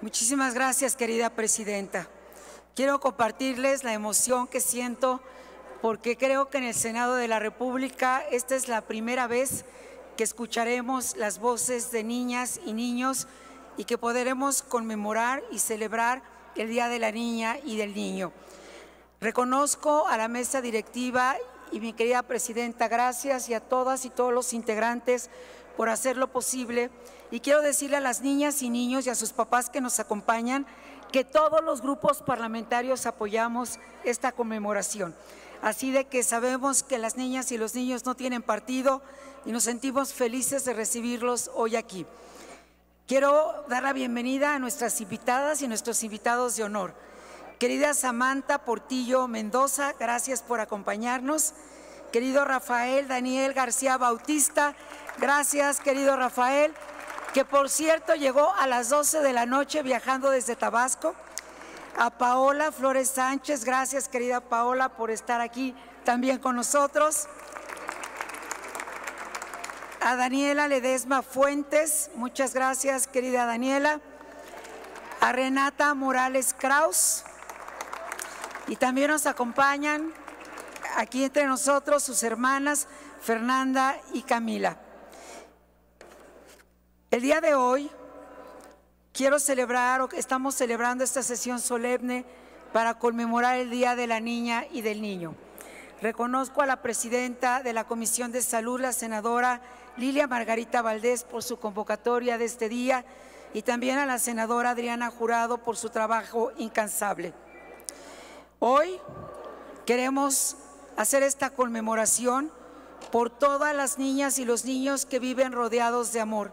Muchísimas gracias, querida presidenta. Quiero compartirles la emoción que siento porque creo que en el Senado de la República esta es la primera vez que escucharemos las voces de niñas y niños y que podremos conmemorar y celebrar el Día de la Niña y del Niño. Reconozco a la mesa directiva y mi querida presidenta, gracias y a todas y todos los integrantes por hacerlo posible. Y quiero decirle a las niñas y niños y a sus papás que nos acompañan que todos los grupos parlamentarios apoyamos esta conmemoración. Así de que sabemos que las niñas y los niños no tienen partido y nos sentimos felices de recibirlos hoy aquí. Quiero dar la bienvenida a nuestras invitadas y nuestros invitados de honor. Querida Samantha Portillo Mendoza, gracias por acompañarnos. Querido Rafael Daniel García Bautista, gracias querido Rafael que por cierto llegó a las 12 de la noche viajando desde Tabasco. A Paola Flores Sánchez, gracias querida Paola por estar aquí también con nosotros. A Daniela Ledesma Fuentes, muchas gracias querida Daniela. A Renata Morales Kraus. Y también nos acompañan aquí entre nosotros sus hermanas Fernanda y Camila. El día de hoy quiero celebrar, o estamos celebrando esta sesión solemne para conmemorar el Día de la Niña y del Niño. Reconozco a la presidenta de la Comisión de Salud, la senadora Lilia Margarita Valdés, por su convocatoria de este día y también a la senadora Adriana Jurado por su trabajo incansable. Hoy queremos hacer esta conmemoración por todas las niñas y los niños que viven rodeados de amor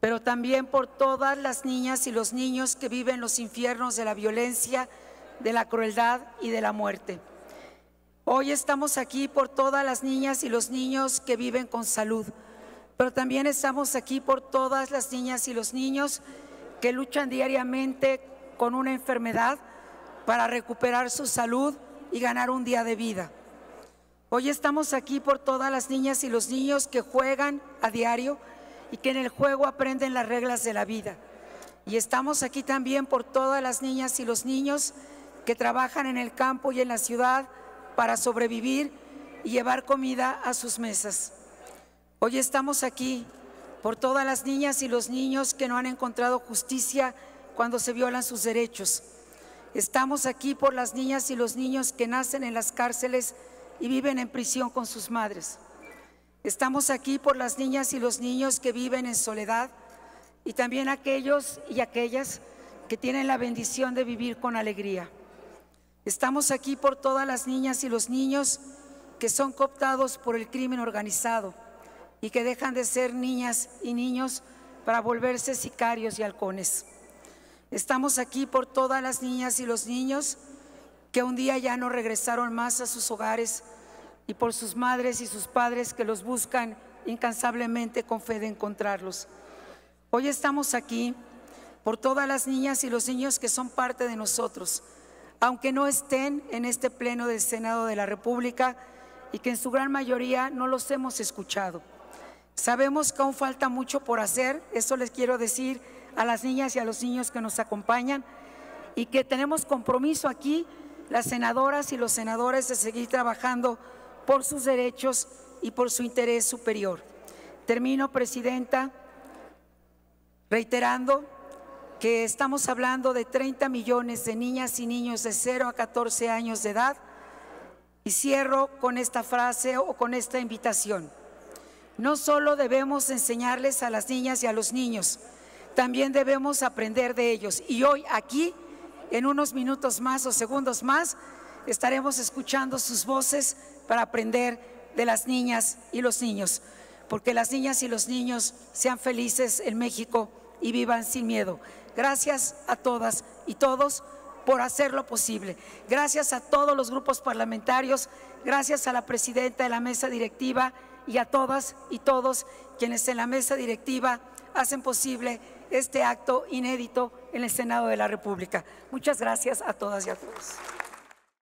pero también por todas las niñas y los niños que viven los infiernos de la violencia, de la crueldad y de la muerte. Hoy estamos aquí por todas las niñas y los niños que viven con salud, pero también estamos aquí por todas las niñas y los niños que luchan diariamente con una enfermedad para recuperar su salud y ganar un día de vida. Hoy estamos aquí por todas las niñas y los niños que juegan a diario y que en el juego aprenden las reglas de la vida. Y estamos aquí también por todas las niñas y los niños que trabajan en el campo y en la ciudad para sobrevivir y llevar comida a sus mesas. Hoy estamos aquí por todas las niñas y los niños que no han encontrado justicia cuando se violan sus derechos. Estamos aquí por las niñas y los niños que nacen en las cárceles y viven en prisión con sus madres. Estamos aquí por las niñas y los niños que viven en soledad y también aquellos y aquellas que tienen la bendición de vivir con alegría. Estamos aquí por todas las niñas y los niños que son cooptados por el crimen organizado y que dejan de ser niñas y niños para volverse sicarios y halcones. Estamos aquí por todas las niñas y los niños que un día ya no regresaron más a sus hogares y por sus madres y sus padres que los buscan incansablemente con fe de encontrarlos. Hoy estamos aquí por todas las niñas y los niños que son parte de nosotros, aunque no estén en este pleno del Senado de la República y que en su gran mayoría no los hemos escuchado. Sabemos que aún falta mucho por hacer, eso les quiero decir a las niñas y a los niños que nos acompañan, y que tenemos compromiso aquí, las senadoras y los senadores, de seguir trabajando por sus derechos y por su interés superior. Termino, Presidenta, reiterando que estamos hablando de 30 millones de niñas y niños de 0 a 14 años de edad y cierro con esta frase o con esta invitación. No solo debemos enseñarles a las niñas y a los niños, también debemos aprender de ellos. Y hoy aquí, en unos minutos más o segundos más, estaremos escuchando sus voces para aprender de las niñas y los niños, porque las niñas y los niños sean felices en México y vivan sin miedo. Gracias a todas y todos por hacerlo posible. Gracias a todos los grupos parlamentarios, gracias a la presidenta de la mesa directiva y a todas y todos quienes en la mesa directiva hacen posible este acto inédito en el Senado de la República. Muchas gracias a todas y a todos.